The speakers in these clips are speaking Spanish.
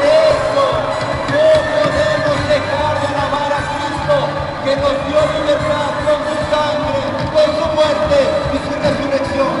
eso no podemos dejar de alabar a Cristo, que nos dio libertad con su sangre, con su muerte y su resurrección.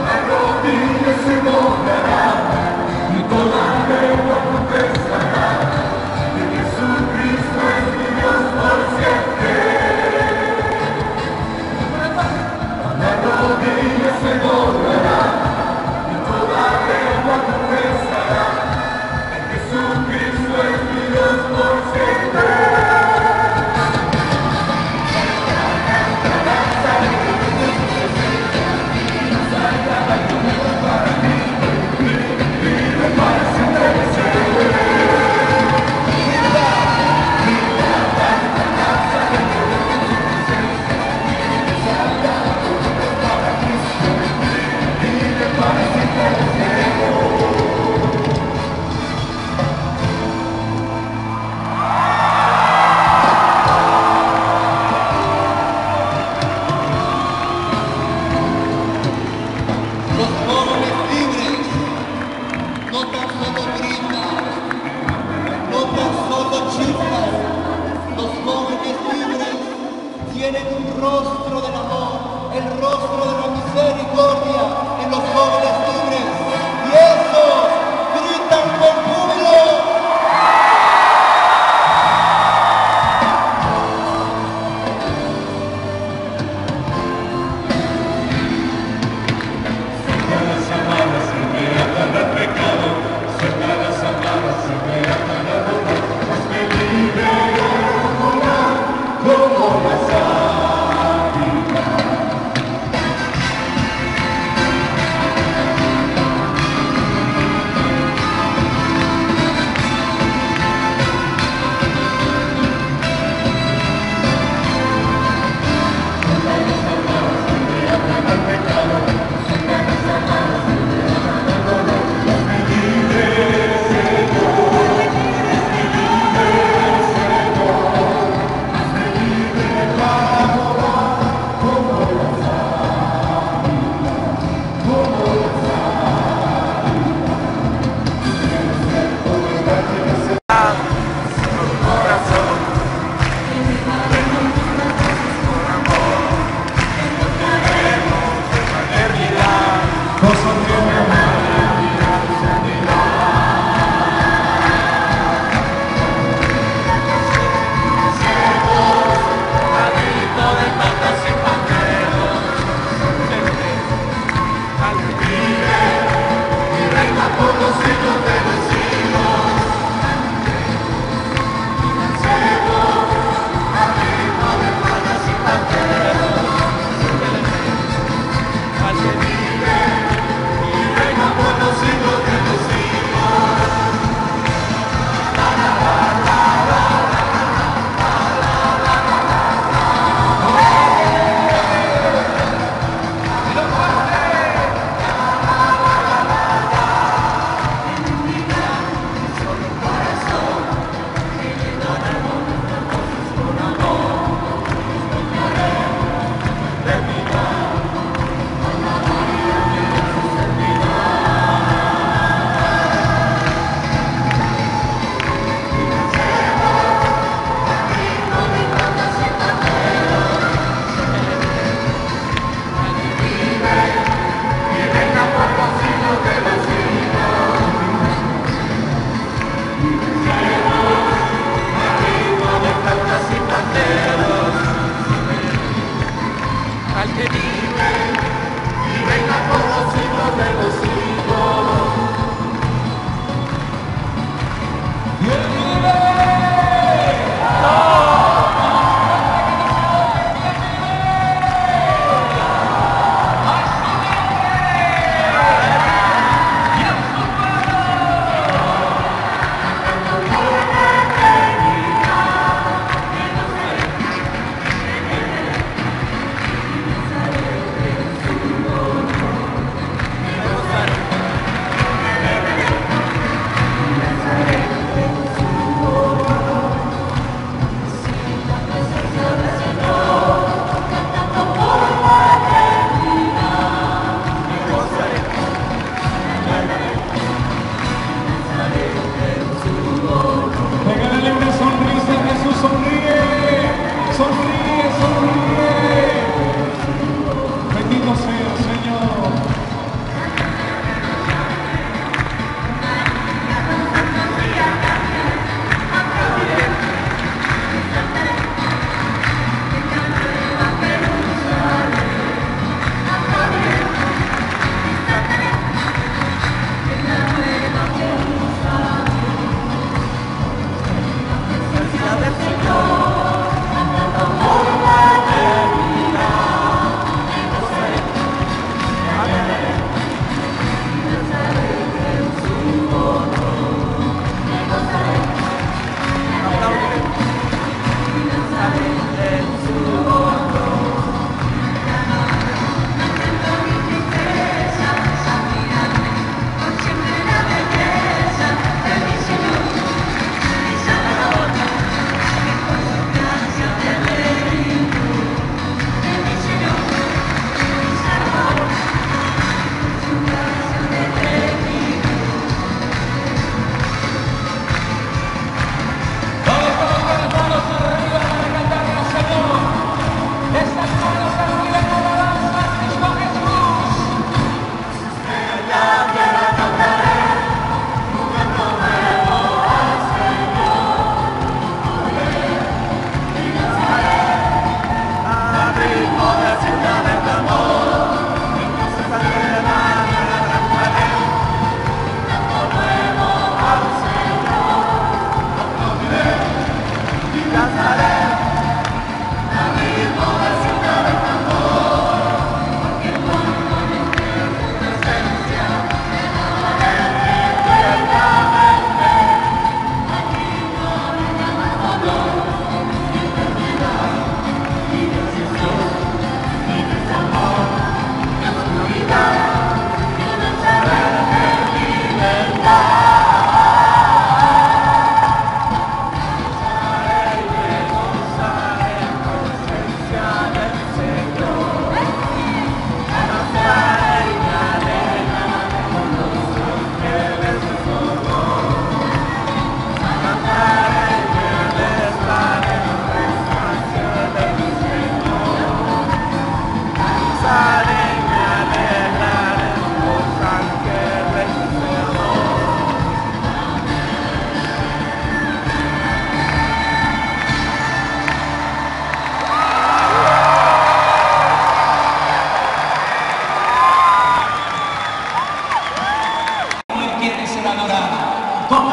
Como.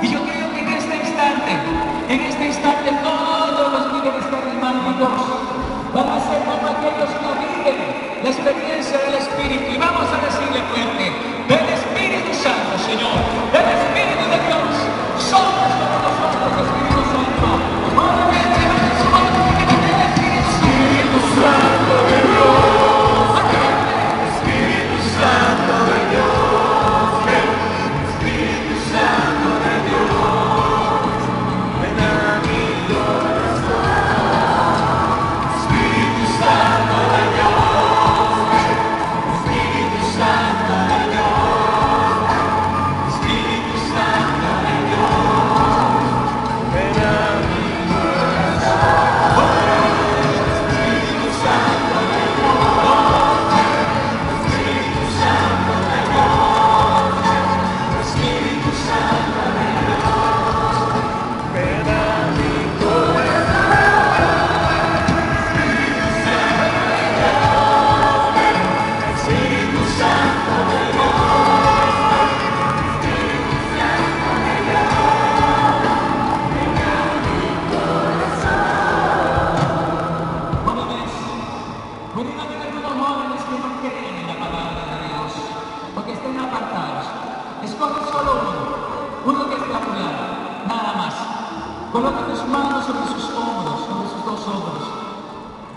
Y yo creo que en este instante, en este instante todos los que están en van a ser como aquellos que viven Pero no tener los jóvenes que no creen en la palabra de Dios, porque estén apartados. Escoge solo uno, uno que esté a tu lado, nada más. Coloca tus manos sobre sus hombros, sobre sus dos hombros,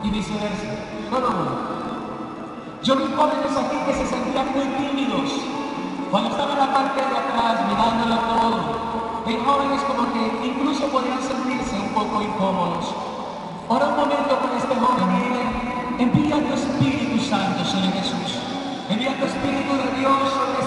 y viceversa, solo uno. Yo vi jóvenes aquí que se sentían muy tímidos. Cuando estaba en la parte de atrás, mirándolo todo, hay jóvenes como que incluso podían sentirse un poco incómodos. Ahora un momento envía tu Espíritu Santo, Señor Jesús. Envía tu Espíritu de Dios sobre